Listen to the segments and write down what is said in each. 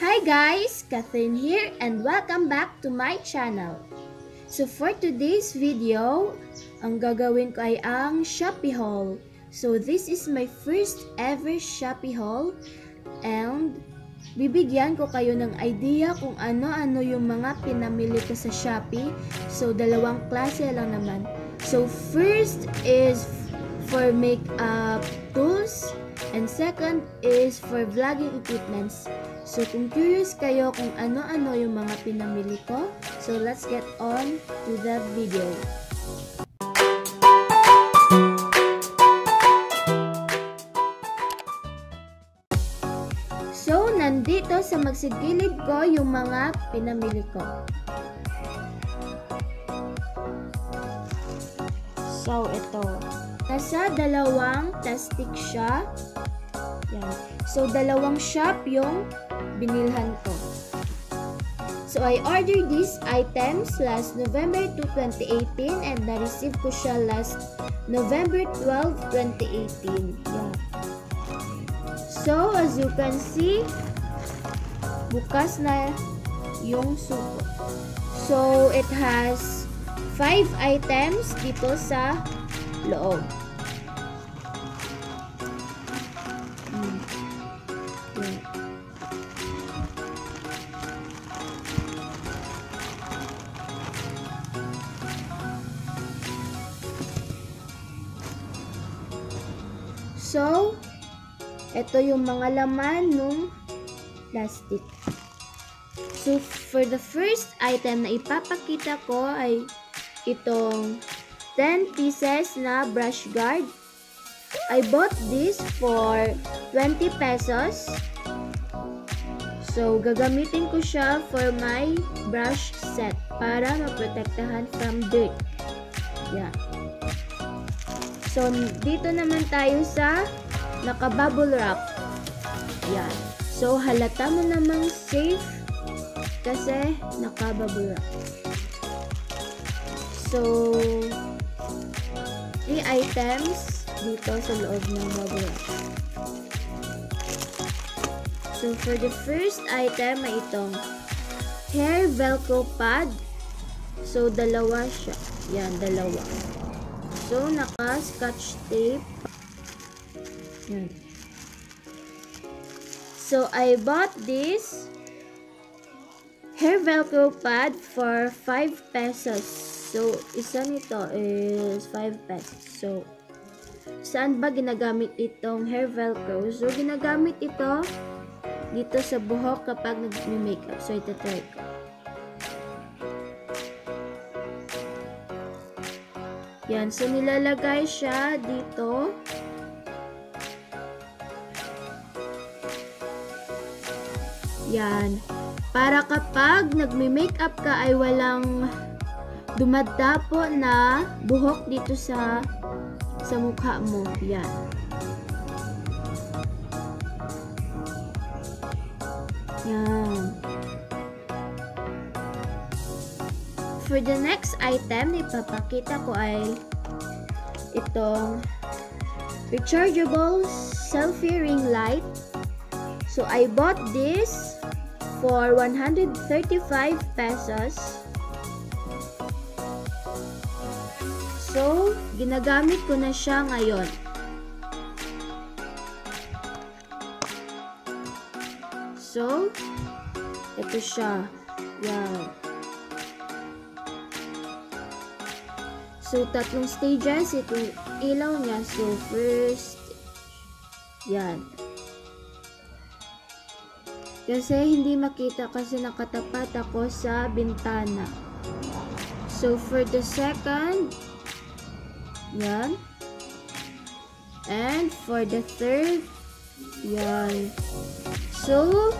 Hi guys! Catherine here and welcome back to my channel. So for today's video, ang gagawin ko ay ang Shopee haul. So this is my first ever Shopee haul and bibigyan ko kayo ng idea kung ano-ano yung mga pinamili ko sa Shopee. So dalawang klase lang naman. So first is for makeup tools and second is for vlogging equipments. So kung curious kayo kung ano-ano yung mga pinamili ko, so let's get on to the video. So, nandito sa magsigilid ko yung mga pinamili ko. So, ito. Nasa dalawang plastic siya. Yan. So, dalawang shop yung binilhan ko. So, I ordered these items last November 2, 2018 and na-receive ko siya last November 12, 2018. Yan. So, as you can see, bukas na yung suko. So, it has 5 items dito sa loob. So, ito yung mga laman nung plastic. So, for the first item na ipapakita ko ay itong 10 pieces na brush guard. I bought this for 20 pesos. So, gagamitin ko siya for my brush set para maprotektahan from dirt. Yeah. So, dito naman tayo sa naka-bubble wrap. Yan. So, halata mo namang safe kasi naka-bubble wrap. So, three items dito sa loob ng bubble wrap. So, for the first item ay itong hair velcro pad. So, dalawa siya. Yan, dalawa. So, naka-scotch tape. Yan. So, I bought this hair velcro pad for 5 pesos. So, isa nito is 5 pesos. So, saan ba ginagamit itong hair velcro? So, ginagamit ito dito sa buhok kapag nag-makeup. So, ito try ko. Yan. So, nilalagay siya dito. Yan. Para kapag nagme-makeup ka ay walang dumadapo na buhok dito sa sa mukha mo. Yan. Yan. For the next item, ipapakita ko ay itong rechargeable selfie ring light. So, I bought this for 135 pesos. So, ginagamit ko na siya ngayon. So, ito siya. Yan. So, tatlong stages. Itong ilaw niya. So, first, yan. Kasi hindi makita kasi nakatapat ako sa bintana. So, for the second, yan. And for the third, yan. So,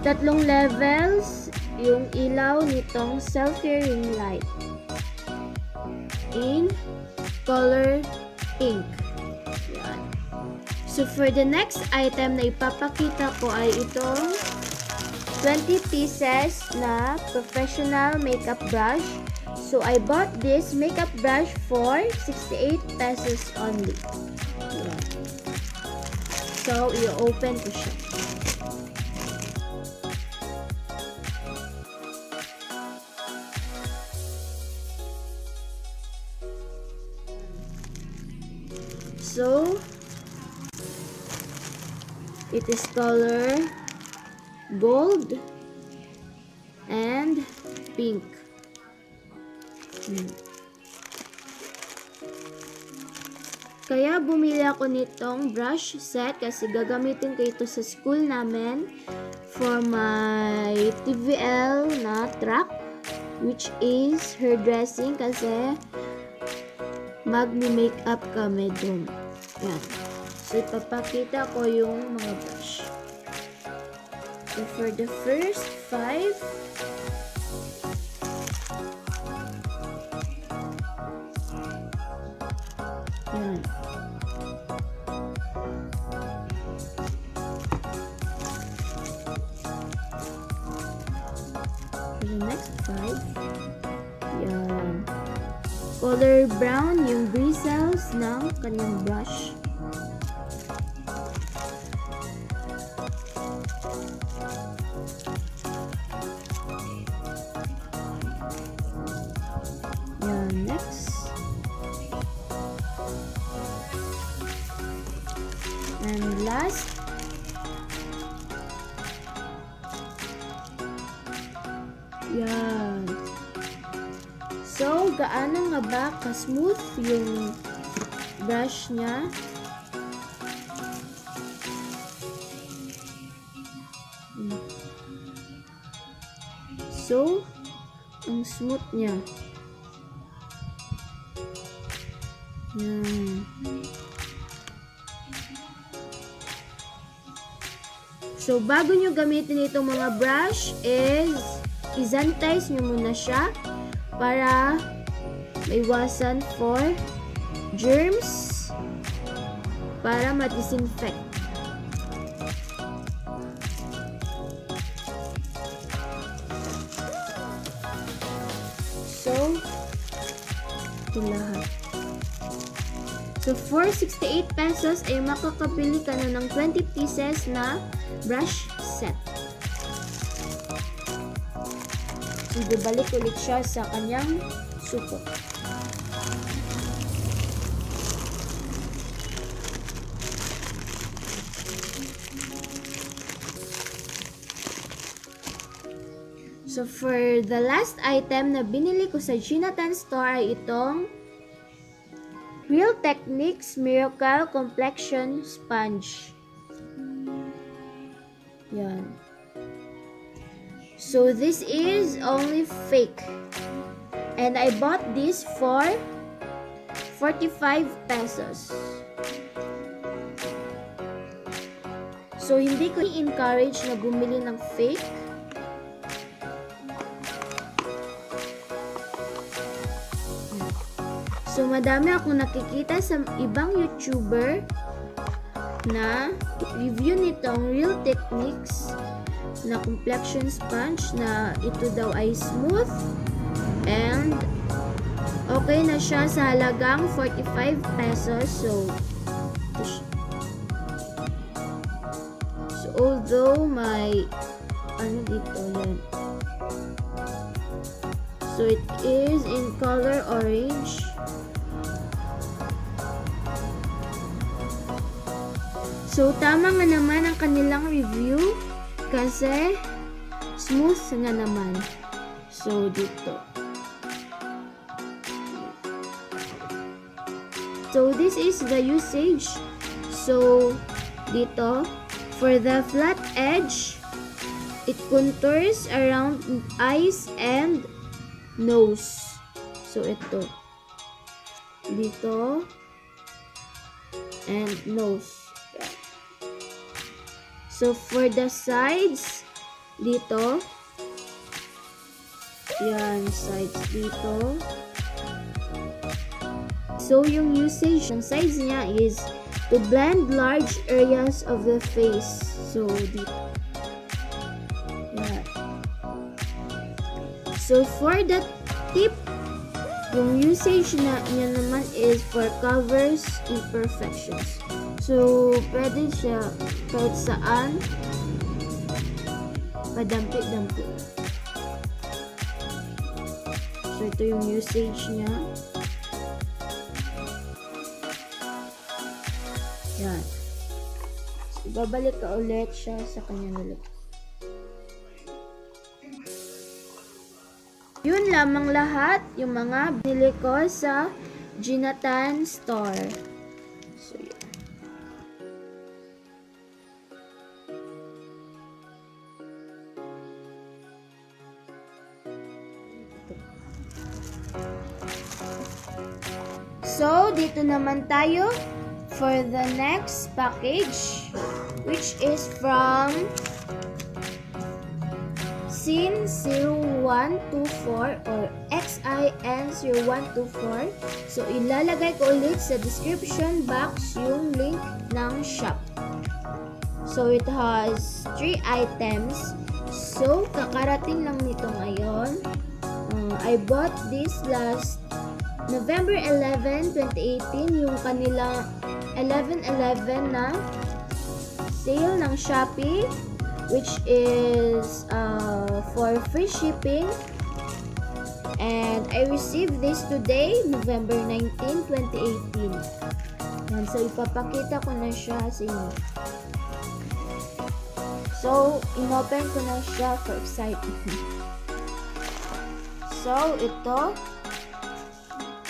tatlong levels yung ilaw nitong selfie ring light. In color pink. Yan. So, for the next item na ipapakita ko ay itong 20 pieces na professional makeup brush. So, I bought this makeup brush for 68 pesos only. Yan. So, i-open ko siya. It is color gold and pink. Hmm. Kaya bumili ako nitong brush set kasi gagamitin ko ito sa school namin for my TVL na track which is hairdressing kasi magmi-makeup kami dun. Yan. So, ipapakita ko yung mga brush. So, for the first five, yan. For the next five, yan. Color brown yung bristles ng kanyang brush. Gaano nga ba ka-smooth yung brush niya? So, ang smooth niya. Yan. So, bago nyo gamitin itong mga brush is i-sanitize nyo muna siya para maiwasan for germs para ma-disinfect. So, ito lahat. So, for 68 pesos ay makakabili ka na ng 20 pieces na brush set. Ibabalik ulit siya sa kanyang supot. So, for the last item na binili ko sa Ginatan Store ay itong Real Techniques Miracle Complexion Sponge. Yan. So, this is only fake. And I bought this for 45 pesos. So, hindi ko i-encourage na bumili ng fake. So, madami akong nakikita sa ibang YouTuber na review nitong Real Techniques na complexion sponge na ito daw ay smooth and okay na siya sa halagang 45 pesos. So, so although my ano dito yan so it is in color orange So, tama nga naman ang kanilang review kasi smooth nga naman. So, dito. So, this is the usage. So, dito, for the flat edge, it contours around eyes and nose. So, ito. Dito. And nose. So, for the sides, dito, yan, sides dito. So, yung usage ng sides niya is to blend large areas of the face. So, dito. Yan. So, for the tip, yung usage na niya naman is for covers imperfections. So, pwede siya kahit saan padampit-dampit. So, ito yung usage niya. Yan. So, babalik ka ulit siya sa kanya nilog. Yun lamang lahat yung mga binili ko sa Ginatan Store. Naman tayo for the next package which is from SIN0124 or XIN0124. So, ilalagay ko ulit sa description box yung link ng shop. So, it has three items. So, kakarating lang nito ngayon. Uh, I bought this last November 11, 2018, yung kanilang 11-11 na sale ng Shopee which is uh, for free shipping. And I received this today, November 19, 2018 yan, so ipapakita ko na siya sa inyo. So inopen ko na siya for excitement. So ito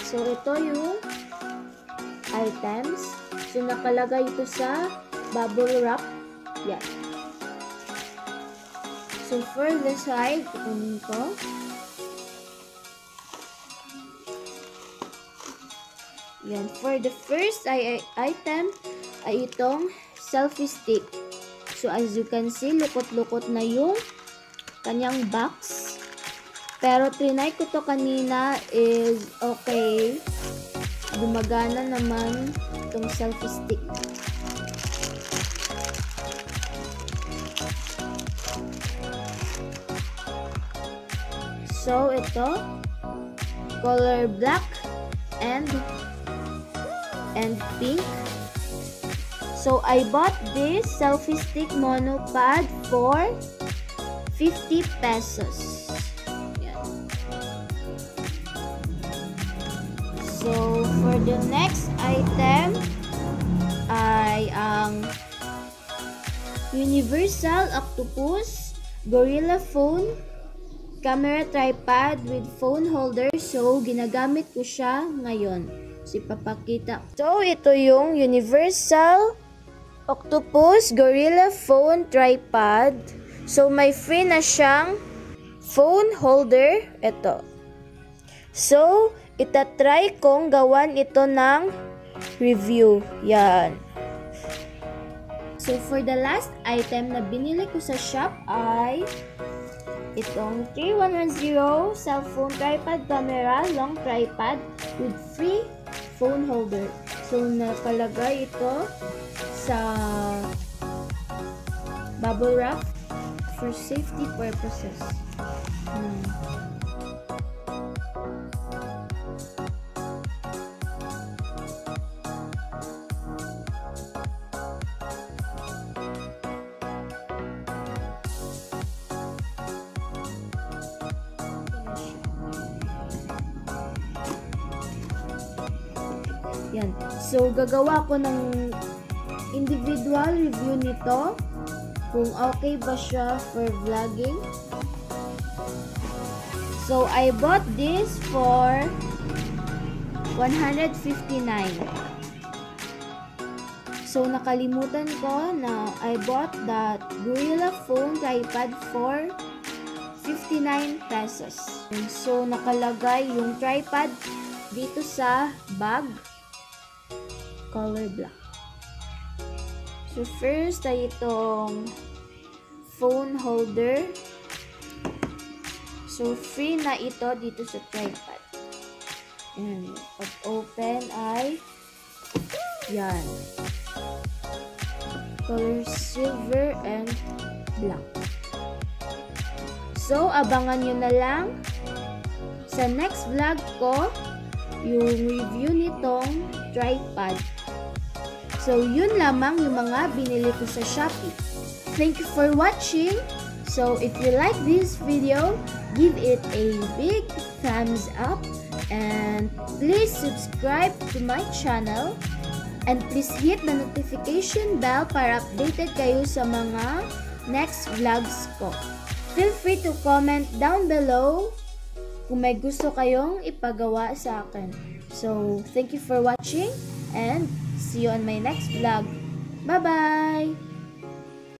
So, ito yung items. So, nakalagay ito sa bubble wrap. Yan. So, for the side, kunin ko. Yan. For the first item, ay itong selfie stick. So, as you can see, lukot-lukot na yung kanyang box. Pero trinay ko to kanina is okay. Gumagana naman itong selfie stick. So, ito. Color black and and pink. So, I bought this selfie stick monopod for 50 pesos. The next item ay ang Universal Octopus Gorilla Phone Camera Tripod with Phone Holder. So, ginagamit ko siya ngayon. So, ipapakita. So, ito yung Universal Octopus Gorilla Phone Tripod. So, may free na siyang phone holder. Ito. So, itatry kong gawan ito ng review. Yan. So, for the last item na binili ko sa shop ay itong 3110 cellphone tripod camera, long tripod with free phone holder. So, nakalagay ito sa bubble wrap for safety purposes. Hmm. Yan. So, gagawa ko ng individual review nito. Kung okay ba siya for vlogging. So, I bought this for 159. So, nakalimutan ko na I bought that Gorilla Phone tripod for 59 pesos. So, nakalagay yung tripod dito sa bag color black. So, first ay itong phone holder. So, free na ito dito sa tripod. And, pag open ay yan. Color silver and black. So, abangan nyo na lang sa next vlog ko yung review nitong tripod. So, yun lamang yung mga binili ko sa Shopee. Thank you for watching. So, if you like this video, give it a big thumbs up and please subscribe to my channel And please hit the notification bell para updated kayo sa mga next vlogs ko. Feel free to comment down below kung may gusto kayong ipagawa sa akin. So, thank you for watching and see you on my next vlog. Bye-bye!